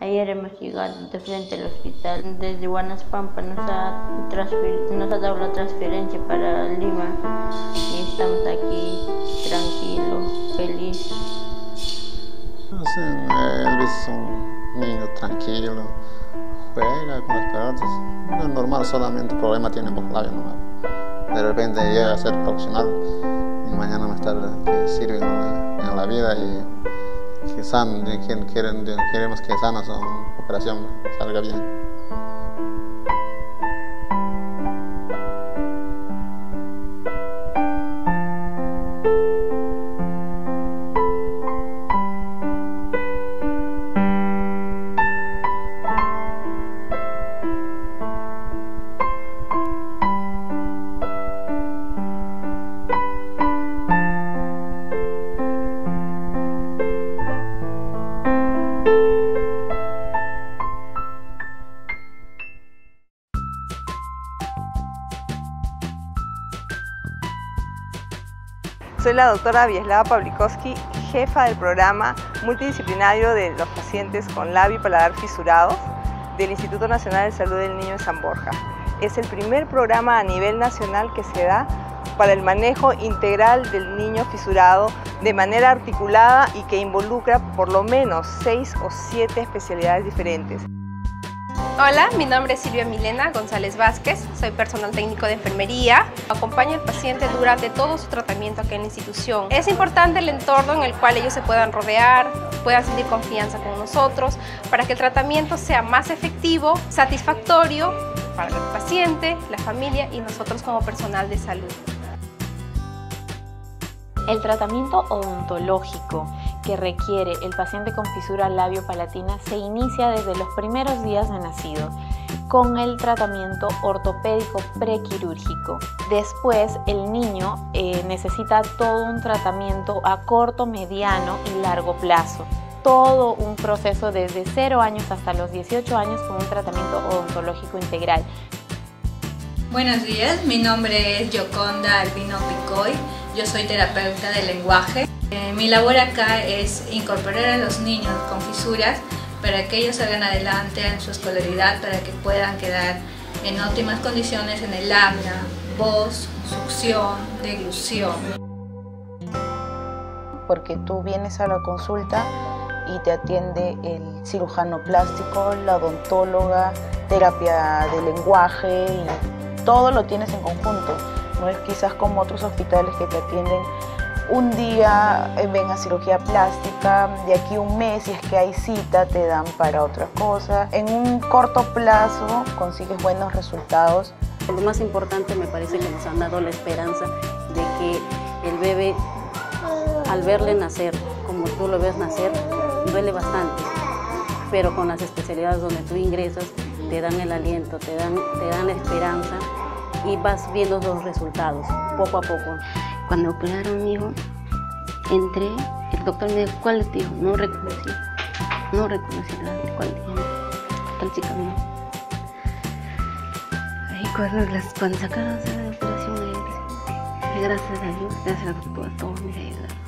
Ayer hemos llegado de frente al hospital. Desde Guanaspampa nos ha, nos ha dado la transferencia para Lima y estamos aquí tranquilos, felices. Sí, él es un niño tranquilo, juega con las pelotas. No es normal, solamente problema tiene con labio nomás. De repente llega a ser profesional y mañana más tarde que sirve en la vida y que san, queremos que sana su operación salga bien. Soy la doctora Vieslava Pawlikowski, jefa del programa multidisciplinario de los pacientes con labio y paladar fisurados del Instituto Nacional de Salud del Niño de San Borja. Es el primer programa a nivel nacional que se da para el manejo integral del niño fisurado de manera articulada y que involucra por lo menos seis o siete especialidades diferentes. Hola, mi nombre es Silvia Milena González Vázquez, soy personal técnico de enfermería. Acompaño al paciente durante todo su tratamiento aquí en la institución. Es importante el entorno en el cual ellos se puedan rodear, puedan sentir confianza con nosotros, para que el tratamiento sea más efectivo, satisfactorio para el paciente, la familia y nosotros como personal de salud. El tratamiento odontológico requiere el paciente con fisura labio-palatina se inicia desde los primeros días de nacido con el tratamiento ortopédico prequirúrgico. Después el niño eh, necesita todo un tratamiento a corto, mediano y largo plazo. Todo un proceso desde 0 años hasta los 18 años con un tratamiento odontológico integral. Buenos días, mi nombre es Yoconda Albino Picoy, yo soy terapeuta de lenguaje. Eh, mi labor acá es incorporar a los niños con fisuras para que ellos salgan adelante en su escolaridad, para que puedan quedar en óptimas condiciones en el habla, voz, succión, deglución. Porque tú vienes a la consulta y te atiende el cirujano plástico, la odontóloga, terapia de lenguaje y todo lo tienes en conjunto. No es quizás como otros hospitales que te atienden un día, eh, ven a cirugía plástica, de aquí un mes, si es que hay cita, te dan para otras cosas. En un corto plazo consigues buenos resultados. Lo más importante me parece que nos han dado la esperanza de que el bebé, al verle nacer, como tú lo ves nacer, duele bastante. Pero con las especialidades donde tú ingresas, te dan el aliento, te dan, te dan la esperanza y vas viendo los resultados poco a poco. Cuando operaron mi hijo, entré, el doctor me dijo, ¿cuál es tu? No reconocí, no reconocí la cuál hijo. Tal chica mío. Ahí cuando, las, cuando sacaron la operación, gracias a Dios, gracias a todos, me ayudaron.